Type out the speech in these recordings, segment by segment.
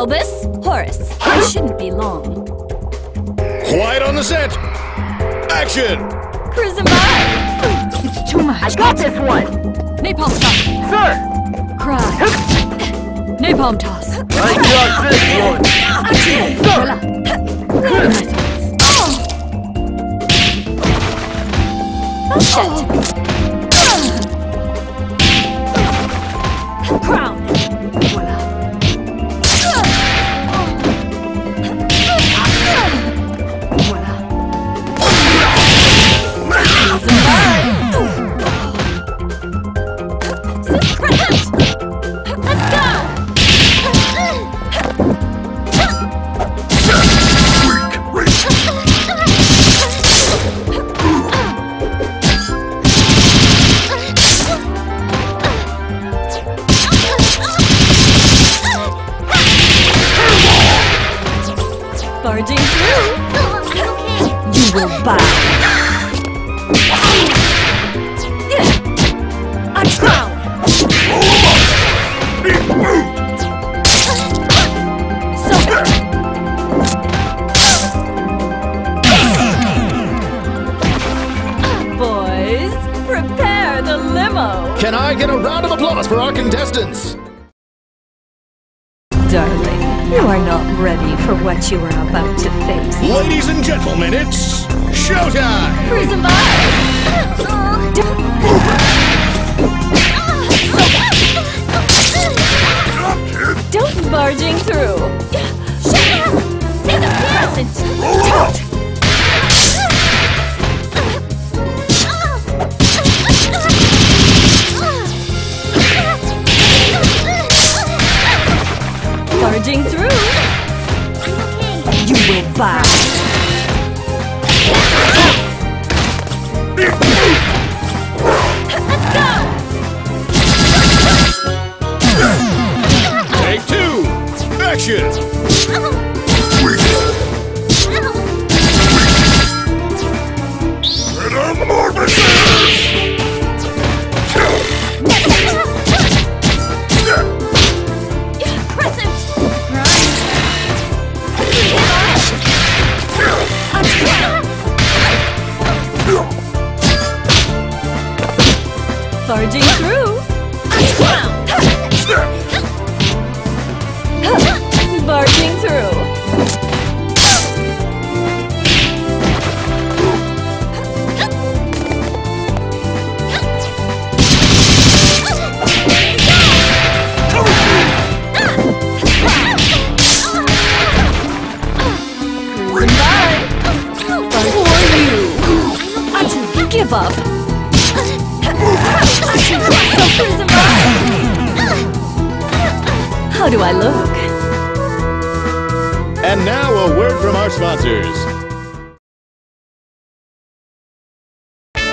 Albus, Horus, it shouldn't be long. Quiet on the set! Action! Cruising by! It's too much. I got this one! Napalm shot! Sir! Cry! Napalm toss! I got this one! Sir! Nice ones. Oh shit! For our contestants? Darling, you are not ready for what you are about to face. Ladies and gentlemen, it's showtime! Cruising by! Barging through! Barging through! Give up! How do I look? And now a word from our sponsors.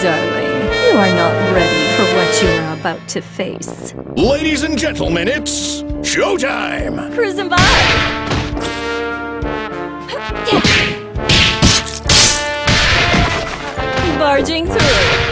Darling, you are not ready for what you are about to face. Ladies and gentlemen, it's showtime! Cruising by! Barging through.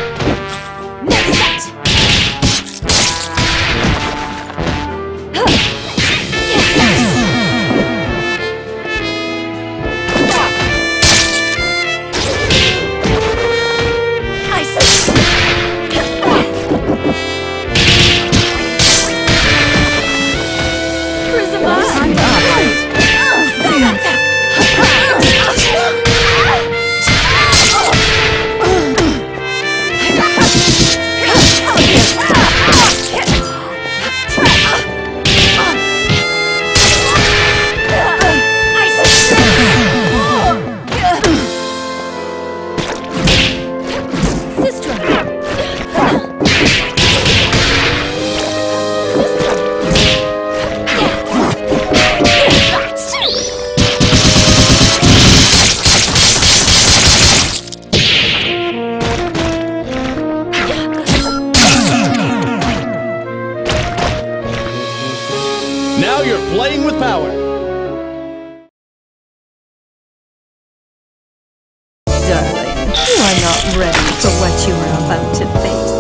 not ready for what you are about to face.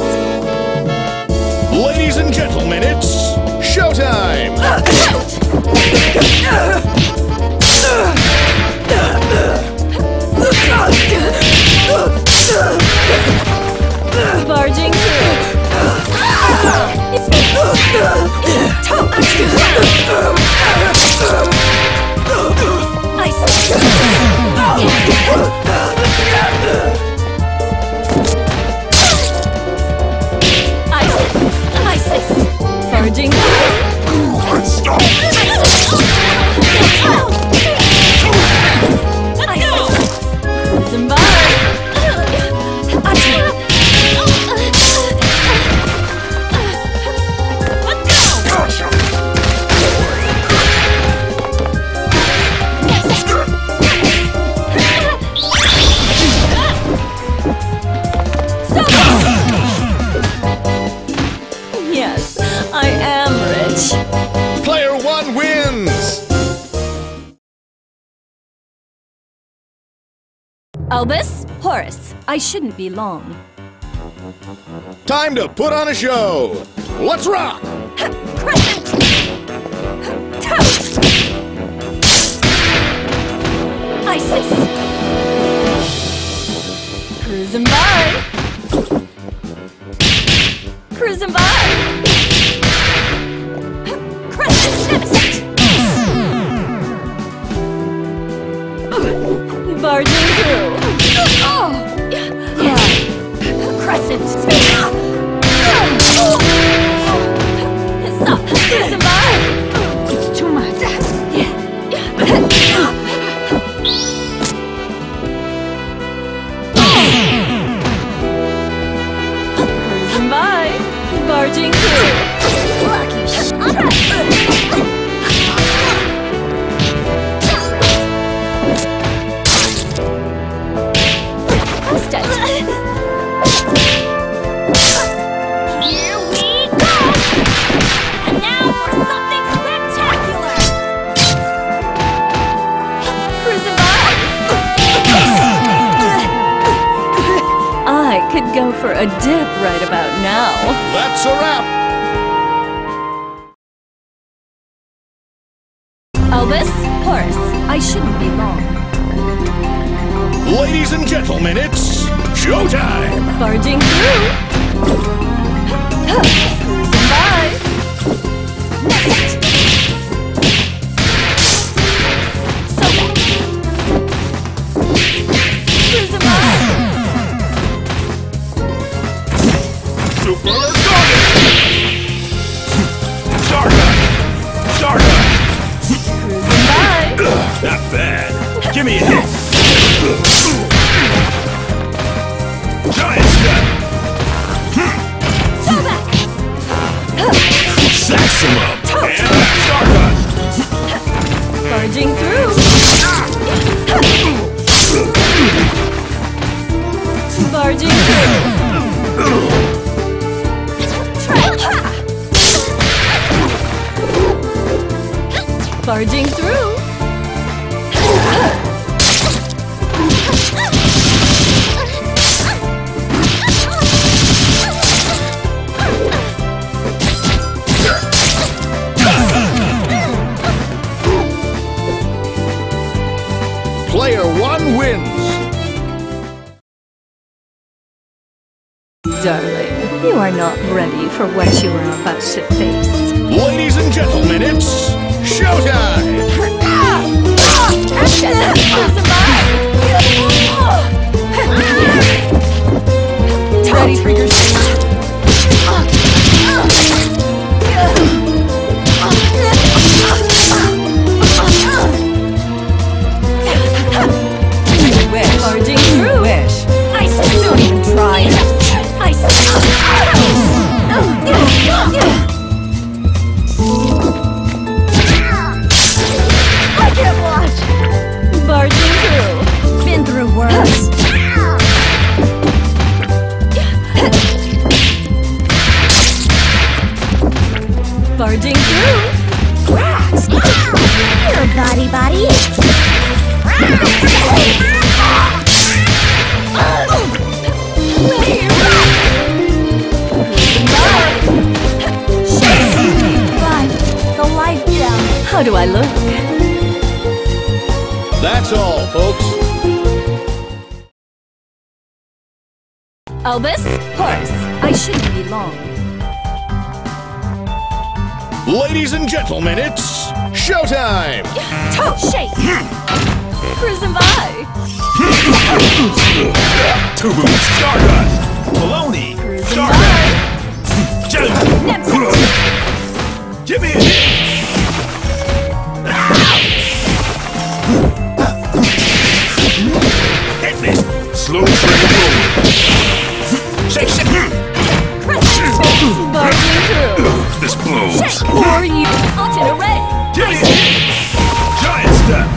Ladies and gentlemen, it's showtime! Barging through. I Albus, Horus, I shouldn't be long. Time to put on a show. Let's rock! Crescent! Isis! Cruising by! Cruising by! Crescent! Barging through! A dip right about now. That's a wrap. Albus, Horus, I shouldn't be long. Ladies and gentlemen, it's showtime! Barging through. Cruising by. Next. Giant step! So back. Maximum! And Stardust! Barging through. Barging through. Barging through. Darling, you are not ready for what you are about to face. Ladies and gentlemen, it's showtime! Ready for your Here, body body. But the life gem. How do I look? That's all, folks. Albus, Horus, I shouldn't be long. Ladies and gentlemen, it's showtime! Toe shake. Cruising by. Tubu Stardust! Baloney! Cruising by. Give me a hit! Hit this! Slow train! Shake, shake! Barging through. This blows! Or you. In a red. Give me a hit! Giant step!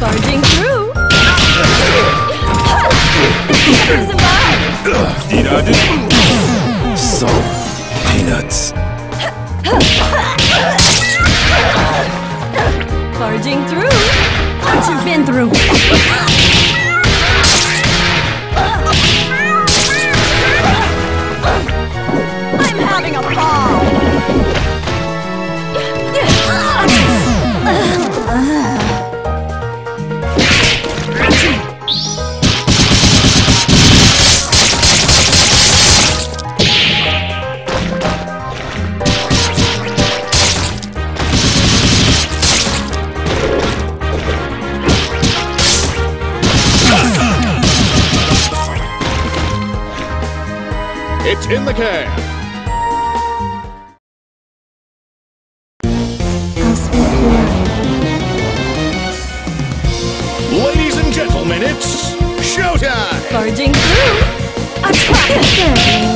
Barging through. It's in the can. Ladies and gentlemen, it's showtime! Charging through. Attack!